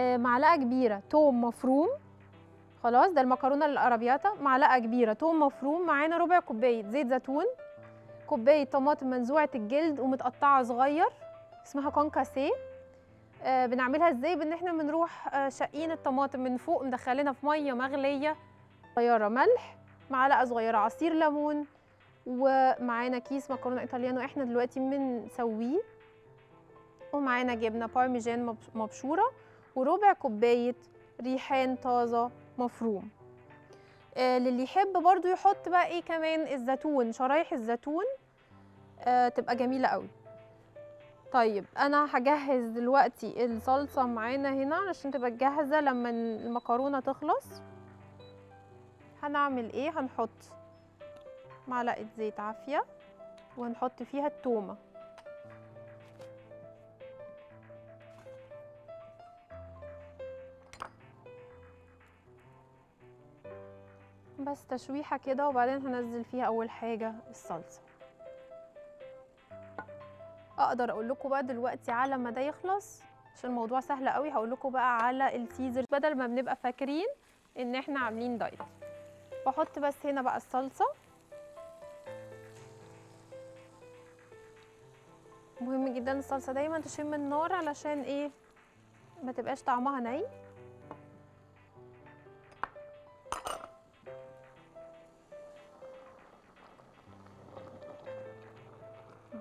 آه، معلقة كبيرة توم مفروم. خلاص ده المكرونة الارابياتا معلقة كبيرة توم مفروم معانا ربع كوباية زيت زيتون كوباية طماطم منزوعه الجلد ومتقطعة صغير اسمها concassé آه بنعملها إزاي؟ بان إحنا بنروح آه شقين الطماطم من فوق مدخلينها في مية مغلية صغيرة ملح معلقة صغيرة عصير ليمون ومعانا كيس مكرونة إيطاليانو إحنا دلوقتي بنسويه. ومعانا جبنة بارميجان مبش- مبشورة. وربع كوباية ريحان طازة مفروم. آه للي يحب برضو يحط بقى إيه كمان؟ الزيتون شرايح الزيتون. آه تبقى جميلة قوي. طيب أنا هجهز دلوقتي الصلصة معانا هنا علشان تبقى جاهزة لما المكرونة تخلص. هنعمل إيه؟ هنحط معلقة زيت عافية وهنحط فيها التومة. بس تشويحة كده وبعدين هنزل فيها أول حاجة الصلصة. أقدر أقول لكم بقى دلوقتي على ما ده يخلص عشان الموضوع سهل قوي هقول لكم بقى على السيزر بدل ما بنبقى فاكرين إن إحنا عاملين دايت بحط بس هنا بقى الصلصة. مهم جدا الصلصة دايما تشم النار علشان إيه؟ ما تبقاش طعمها ني.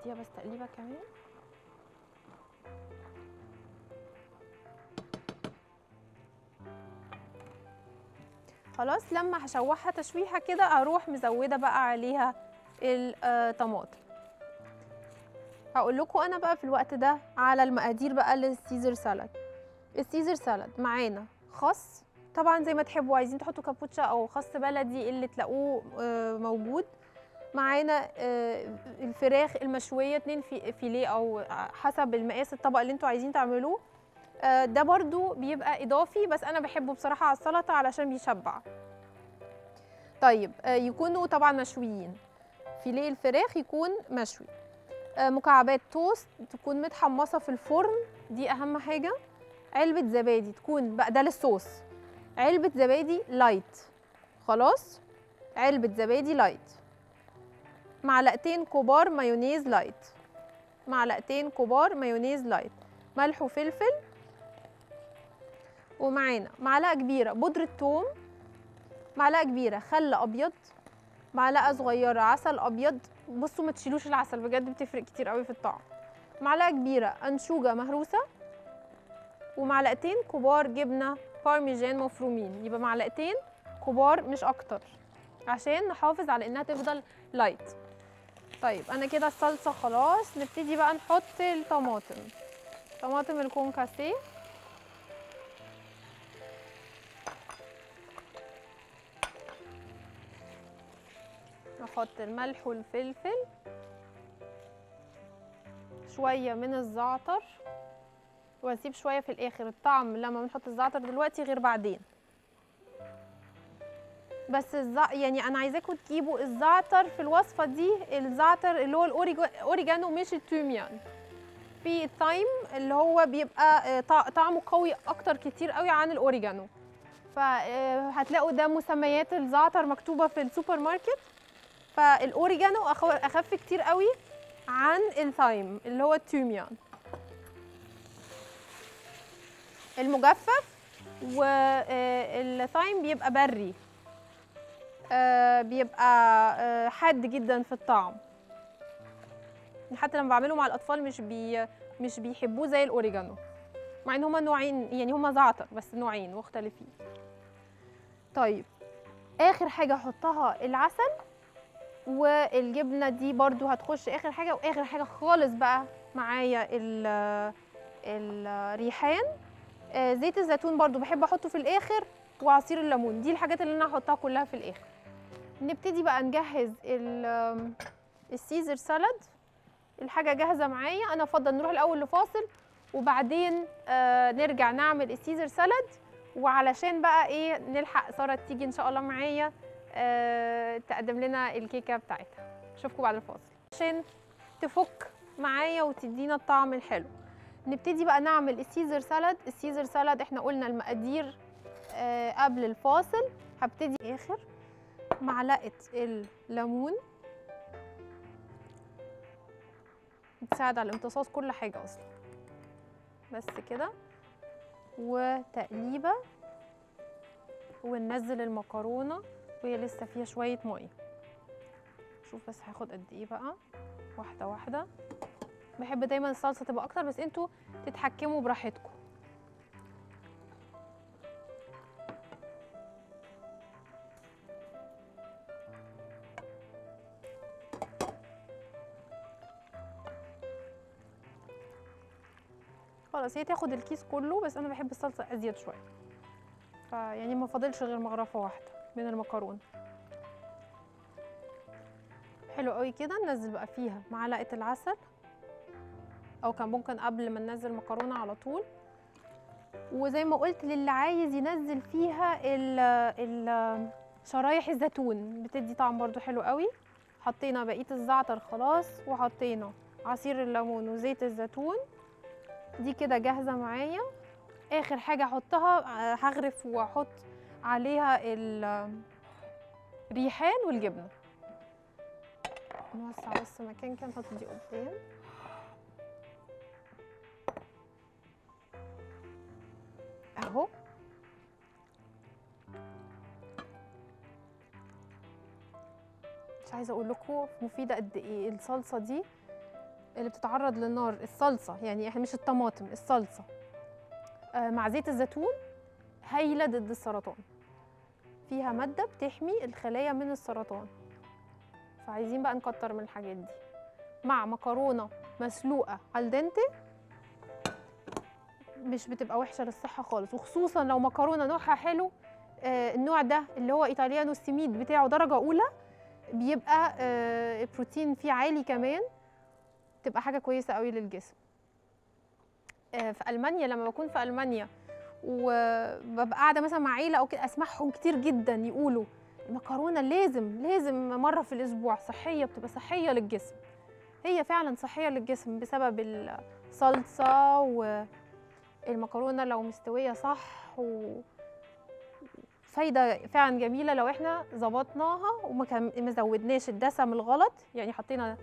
اديها بس تقليبة كمان. خلاص لما هشوحها تشويحة كده أروح مزودة بقى عليها الطماطم هقول لكم أنا بقى في الوقت ده على المقادير بقى للسيزر سالاد. السيزر سالاد معانا خس. طبعا زي ما تحبوا عايزين تحطوا كابوتشا أو خس بلدي اللي تلاقوه آه، موجود. معانا آه، الفراخ المشوية اتنين في فيليه أو حسب المقاس الطبق اللي أنتوا عايزين تعملوه. آه، ده برضو بيبقى إضافي بس أنا بحبه بصراحة على السلطة علشان بيشبع. طيب آه، يكونوا طبعا مشويين. filet الفراخ يكون مشوي. مكعبات توست تكون متحمصة في الفرن دي أهم حاجة. علبة زبادي تكون بقى ده للصوص. علبة زبادي light خلاص؟ علبة زبادي light معلقتين كبار مايونيز light. معلقتين كبار مايونيز light. ملح وفلفل. ومعانا معلقة كبيرة بودرة ثوم معلقة كبيرة خل أبيض. معلقة صغيرة عسل أبيض. بصوا ما تشيلوش العسل بجد بتفرق كتير قوي في الطعم. معلقة كبيرة أنشوجة مهروسة. ومعلقتين كبار جبنة بارميجان مفرومين. يبقى معلقتين كبار مش أكتر. عشان نحافظ على إنها تفضل لايت طيب أنا كده الصلصة خلاص. نبتدي بقى نحط الطماطم. طماطم الكونكاسيه نحط الملح والفلفل. شوية من الزعتر. وأسيب شوية في الآخر. الطعم لما بنحط الزعتر دلوقتي غير بعدين. بس الزع... يعني أنا عايزاكم تجيبوا الزعتر في الوصفة دي الزعتر اللي هو الاوريجانو مش التوميان. في ال thyme اللي هو بيبقى آه، طع- طعمه قوي أكتر كتير قوي عن الأوريجانو. فهتلاقوا ده مسميات الزعتر مكتوبة في السوبر ماركت. فالأوريجانو أخف كتير قوي عن ال thyme اللي هو التوميان. المجفف والثايم بيبقى بري. آه، بيبقى آه، حاد جدا في الطعم. حتى لما بعمله مع الأطفال مش بي مش بيحبوه زي الأوريجانو. مع إن هما نوعين يعني هما زعتر بس نوعين مختلفين. طيب آخر حاجة أحطها العسل والجبنة دي برضو هتخش آخر حاجة. وآخر حاجة خالص بقى معايا ال- الريحان. آه، زيت الزيتون برضو بحب أحطه في الآخر. وعصير الليمون دي الحاجات اللي أنا هحطها كلها في الآخر. نبتدي بقى نجهز ال- السيزر سالاد. الحاجة جاهزة معايا. أنا أفضل نروح الأول لفاصل وبعدين آه نرجع نعمل السيزر سالاد. وعلشان بقى إيه نلحق سارة تيجي إن شاء الله معايا آه تقدم لنا الكيكة بتاعتها. أشوفكم بعد الفاصل. عشان تفك معايا وتدينا الطعم الحلو. نبتدي بقى نعمل السيزر سالاد. السيزر سالاد إحنا قلنا المقادير آه قبل الفاصل. هبتدي. آخر. معلقة الليمون بتساعد على امتصاص كل حاجة أصلا. بس كده. وتقليبة. وننزل المكرونة وهي لسه فيها شوية مية. شوف بس هاخد قد إيه بقى. واحدة واحدة. بحب دايما الصلصة تبقى أكتر بس أنتوا تتحكموا براحتكم. خلاص هي تاخد الكيس كله بس أنا بحب الصلصة أزيد شوية. فيعني ما فاضلش غير مغرفة واحدة من المكرونة. حلو قوي كده ننزل بقى فيها معلقة العسل. أو كان ممكن قبل ما ننزل مكرونة على طول. وزي ما قلت للي عايز ينزل فيها ال ال شرايح الزيتون بتدي طعم برضو حلو قوي حطينا بقية الزعتر خلاص وحطينا عصير الليمون وزيت الزيتون. دي كده جاهزة معايا. آخر حاجة أحطها هغرف وأحط عليها الريحان والجبنة. نوسع بس مكان كده نحط دي قدام. أهو. مش عايزة أقول لكم مفيدة قد إيه الصلصة دي. اللي بتتعرض للنار الصلصة يعني إحنا مش الطماطم الصلصة. آه مع زيت الزيتون هايلة ضد السرطان. فيها مادة بتحمي الخلايا من السرطان. فعايزين بقى نكتر من الحاجات دي. مع مكرونة مسلوقة al dente مش بتبقى وحشة للصحة خالص. وخصوصا لو مكرونة نوعها حلو آه النوع ده اللي هو إيطاليانو السميد بتاعه درجة أولى بيبقى آه البروتين فيه عالي كمان. تبقى حاجة كويسة قوي للجسم. آه في ألمانيا لما بكون في ألمانيا وببقى قاعدة مثلا مع عيلة أو كده أسمعهم كتير جدا يقولوا المكرونه لازم لازم مرة في الأسبوع صحية بتبقى صحية للجسم. هي فعلا صحية للجسم بسبب الصلصة والمكرونه لو مستوية صح و فايده فعلا جميلة لو إحنا ظبطناها وما زودناش الدسم الغلط يعني حطينا